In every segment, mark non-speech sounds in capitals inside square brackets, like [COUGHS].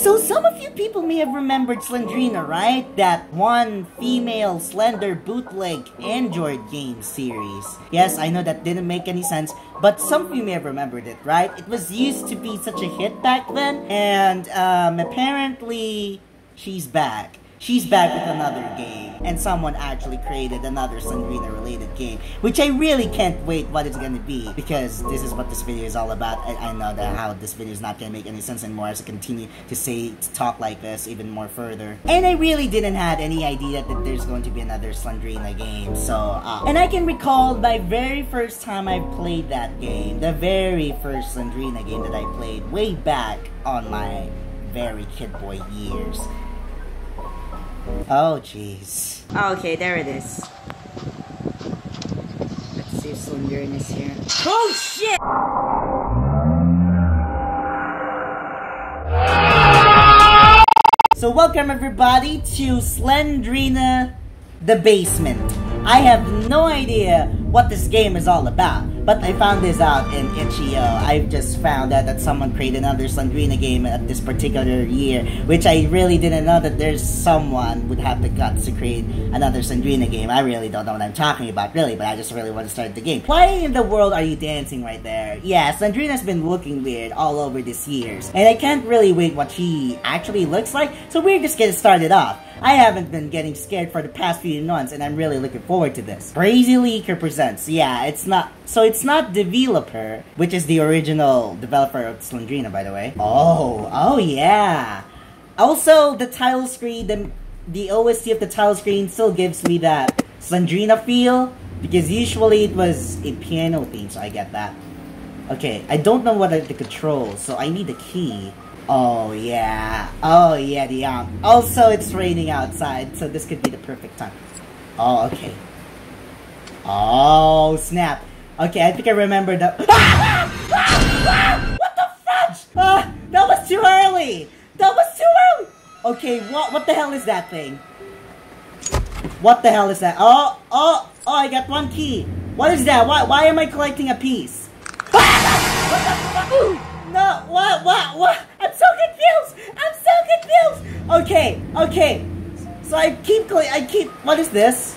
So some of you people may have remembered Slendrina, right? That one female Slender bootleg Android game series. Yes, I know that didn't make any sense, but some of you may have remembered it, right? It was used to be such a hit back then, and um, apparently she's back. She's back with another game, and someone actually created another Slendrina related game, which I really can't wait what it's gonna be, because this is what this video is all about. I, know that how this video is not gonna make any sense anymore as I continue to say, to talk like this even more further. And I really didn't had any idea that there's going to be another Slendrina game, so, uh, and I can recall my very first time I played that game, the very first Slendrina game that I played way back on my very kid boy years. Oh, jeez. Oh, okay, there it is. Let's see if Slendrina is here. Oh shit! So welcome everybody to Slendrina the Basement. I have no idea what this game is all about, but I found this out in itch.io. I've just found out that someone created another Slendrina game at this particular year, which I really didn't know that there's someone would have the guts to create another Slendrina game. I really don't know what I'm talking about, really, but I just really want to start the game. Why in the world are you dancing right there? Yeah, Slendrina's been looking weird all over these years, and I can't really wait what she actually looks like, so we're just getting started off. I haven't been getting scared for the past few months, and I'm really looking forward to this. Crazy Leaker presents. Yeah, it's not. So it's not DvLoper, which is the original developer of Slendrina, by the way. Oh, oh yeah. Also, the title screen, the the OST of the title screen still gives me that Slendrina feel because usually it was a piano theme, so I get that. Okay, I don't know what are the controls, so I need the key. Oh yeah. Oh yeah, the um. Also, it's raining outside, so this could be the perfect time. Oh, okay. Oh snap. Okay, I think I remember the. [LAUGHS] what the fudge? Ah, that was too early. That was too early. Okay, what what the hell is that thing? What the hell is that? Oh, oh, oh! I got one key. What is that? Why why am I collecting a piece? [LAUGHS] No, what, what, what? I'm so confused! I'm so confused! Okay, okay. So I keep I keep, what is this?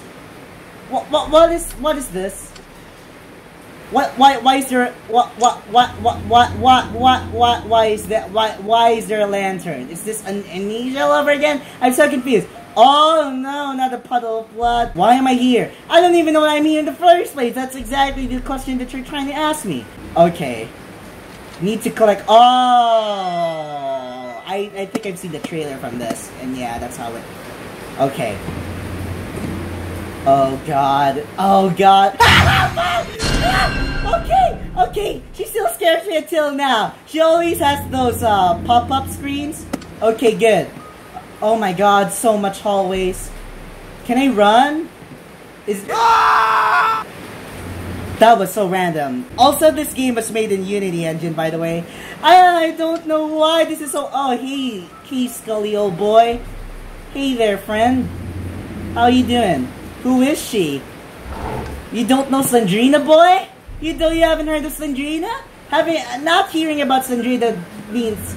What, what, what is, what is this? What, why, why is there, what, what, what, what, what, what, what, what, why is that, why, why is there a lantern? Is this an amnesia over again? I'm so confused. Oh no, not a puddle of blood. Why am I here? I don't even know what I mean in the first place. That's exactly the question that you're trying to ask me. Okay. Need to collect. Oh, I I think I've seen the trailer from this, and yeah, that's how it. Okay. Oh God. Oh God. [LAUGHS] okay. Okay. She still scares me until now. She always has those uh, pop-up screens. Okay, good. Oh my God, so much hallways. Can I run? Is. [LAUGHS] That was so random. Also, this game was made in Unity Engine, by the way. I, I don't know why this is so... Oh, hey, Key Scully, old boy. Hey there, friend. How you doing? Who is she? You don't know Slendrina, boy? You know you haven't heard of Slendrina? Having not hearing about Slendrina means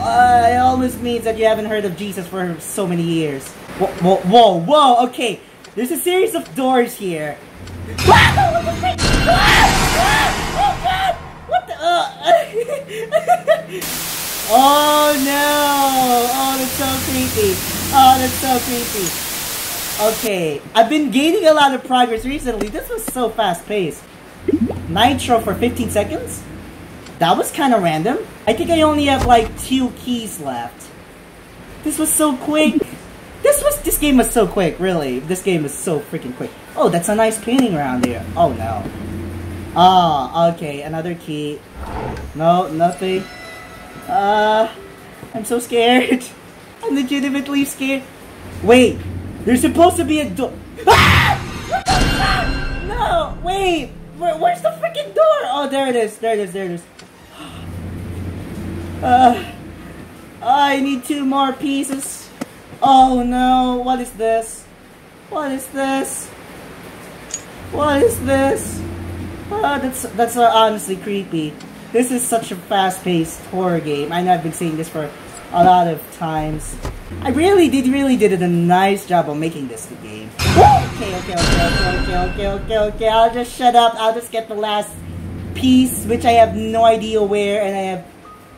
uh, it almost means that you haven't heard of Jesus for so many years. Whoa, whoa, whoa, whoa, okay. There's a series of doors here. what the frick? Oh! What the? Uh, [LAUGHS] oh no! Oh, that's so creepy. Oh, that's so creepy. Okay, I've been gaining a lot of progress recently. This was so fast paced. Nitro for 15 seconds? That was kind of random. I think I only have like two keys left. This was so quick. This was this game was so quick, really. This game was so freaking quick. Oh, that's a nice painting around here. Oh no. Ah, oh, okay, another key. No, nothing. Uh, I'm so scared. [LAUGHS] I'm legitimately scared. Wait, there's supposed to be a door. Ah! No, wait. Where, where's the freaking door? Oh, there it is. There it is. There it is. Uh, I need two more pieces. Oh no, what is this? What is this? What is this? Oh, that's that's uh, honestly creepy. This is such a fast-paced horror game. I know I've been saying this for a lot of times. I really did really did a nice job of making this the game. Okay, okay, okay, okay, okay, okay, okay, okay. I'll just shut up. I'll just get the last piece, which I have no idea where, and I have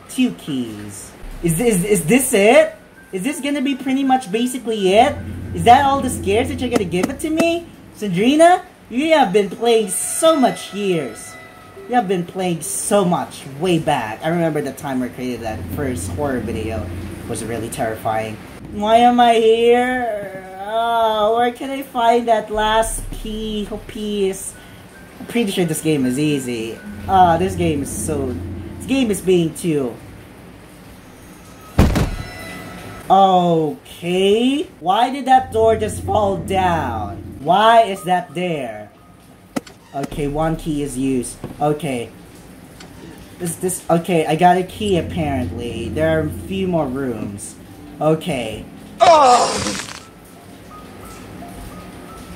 two keys. Is this is this it? Is this gonna be pretty much basically it? Is that all the scares that you're gonna give it to me? Slendrina, you have been playing so much years. You have been playing so much way back. I remember the time I created that first horror video. It was really terrifying. Why am I here? Oh, where can I find that last key piece? I'm pretty sure this game is easy. Ah, this game is so... This game is being too... Okay. Why did that door just fall down? Why is that there? Okay, one key is used. Okay. Is this... Okay, I got a key apparently. There are a few more rooms. Okay. Oh!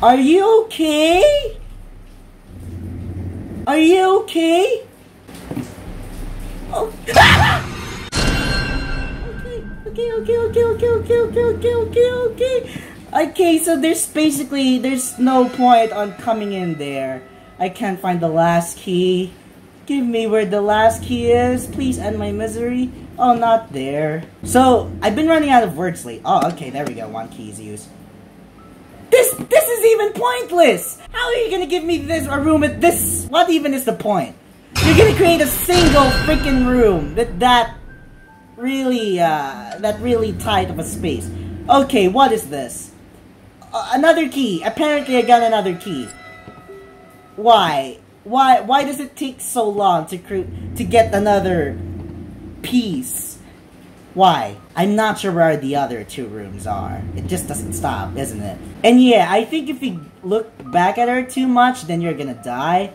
Are you okay? Are you okay? Oh. okay, okay, okay, okay, okay, okay, okay, okay, okay. Okay, so there's basically, there's no point on coming in there. I can't find the last key. Give me where the last key is. Please end my misery. Oh, not there. So, I've been running out of words lately. Oh, okay, there we go. One key is used. This, this is even pointless! How are you gonna give me this, a room at this? What even is the point? You're gonna create a single freaking room that, that really, uh, that really tight of a space. Okay, what is this? Uh, another key. Apparently I got another key. Why? Why, why does it take so long to, to get another piece? Why? I'm not sure where the other two rooms are. It just doesn't stop, isn't it? And yeah, I think if you look back at her too much, then you're gonna die.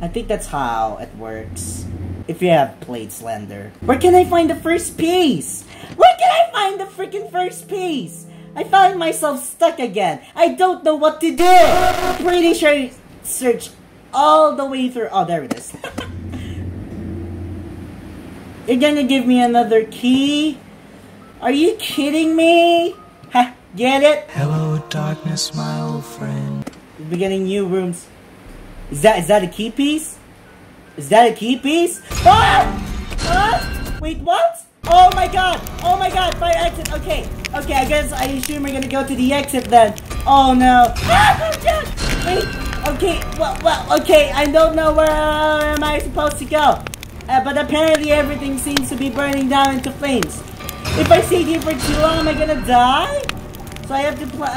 I think that's how it works. If you have played Slender. Where can I find the first piece? Where can I find the freaking first piece? I found myself stuck again. I don't know what to do. I'm pretty sure I searched all the way through. Oh, there it is. [LAUGHS] You're gonna give me another key? Are you kidding me? Ha, get it? Hello, darkness, my old friend. We're beginning new rooms. Is that is that a key piece? Is that a key piece? Ah! Ah! Wait, what? Oh my god! Oh my god! Fire exit! Okay, okay, I guess I assume we're gonna go to the exit then. Oh no! Ah! Oh, Wait, okay, well, well, okay, I don't know where am I supposed to go. Uh, but apparently everything seems to be burning down into flames. If I stay here for too long, am I gonna die? So I have to play.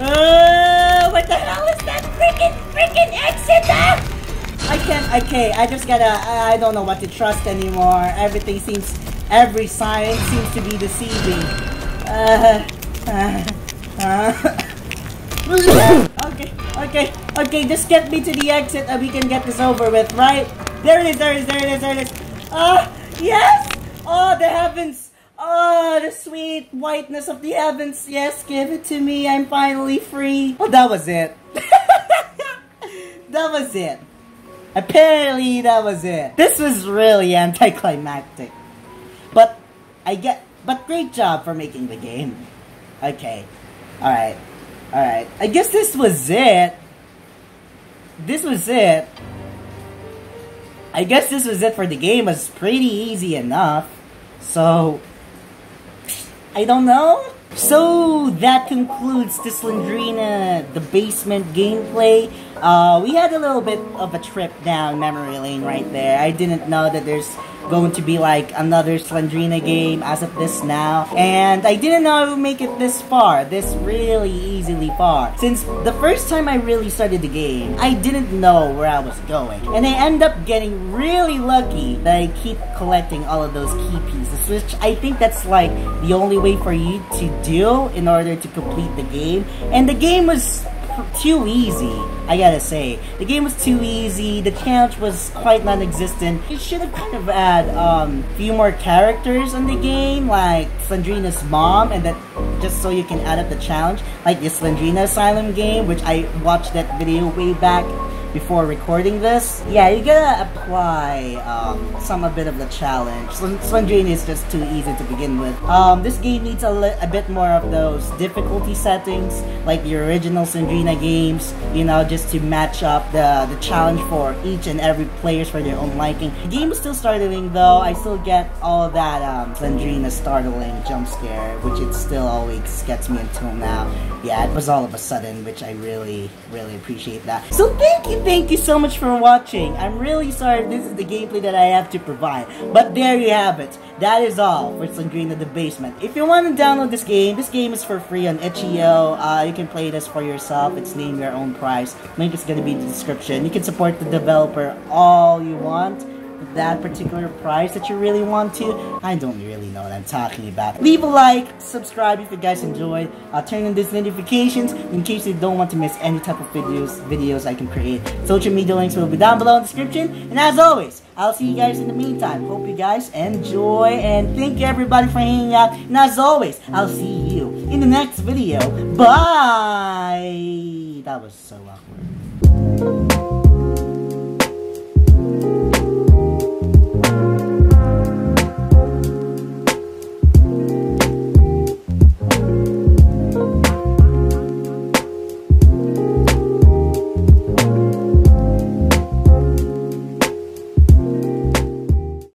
Uh, what the hell is that freaking freaking exit? I can't. Okay, I just gotta. I don't know what to trust anymore. Everything seems. Every sign seems to be deceiving. Uh, uh, uh. [COUGHS] okay, okay, okay, just get me to the exit and we can get this over with, right? There it is, there it is, there it is, there it is. Ah, uh, yes! Oh, the heavens! Oh, the sweet whiteness of the heavens. Yes, give it to me. I'm finally free. Oh, that was it. [LAUGHS] that was it. Apparently, that was it. This was really anticlimactic. But, I get, but great job for making the game. Okay. Alright. Alright, I guess this was it. This was it. I guess this was it for the game. It was pretty easy enough. So, I don't know. So, that concludes this Slendrina, the basement gameplay. Uh, we had a little bit of a trip down memory lane right there. I didn't know that there's going to be like another Slendrina game as of this now. And I didn't know I would make it this far, this really easily far. Since the first time I really started the game, I didn't know where I was going. And I end up getting really lucky that I keep collecting all of those key pieces, which I think that's like the only way for you to do in order to complete the game. And the game was too easy, I gotta say. The game was too easy, the challenge was quite non-existent. You should have kind of had um, a few more characters in the game, like Slendrina's mom, and that just so you can add up the challenge, like the Slendrina Asylum game, which I watched that video way back before recording this. Yeah, you gotta apply um, some a bit of the challenge. Slendrina is just too easy to begin with. Um, this game needs a, a bit more of those difficulty settings, like the original Slendrina games, you know, just to match up the, the challenge for each and every players for their own liking. The game is still startling though, I still get all that um, Slendrina startling jump scare, which it still always gets me until now. Yeah, it was all of a sudden, which I really, really appreciate that. So thank you, thank you so much for watching. I'm really sorry this is the gameplay that I have to provide, but there you have it. That is all for Slendrina the Basement. If you want to download this game, this game is for free on itch.io. Uh, you can play this for yourself. It's name your own price. Link is going to be in the description. You can support the developer all you want that particular price that you really want to. I don't really know what I'm talking about. Leave a like, subscribe if you guys enjoyed. I'll turn on these notifications in case you don't want to miss any type of videos videos I can create. Social media links will be down below in the description. And as always, I'll see you guys in the meantime. Hope you guys enjoy and thank you everybody for hanging out. And as always, I'll see you in the next video. Bye! That was so awkward.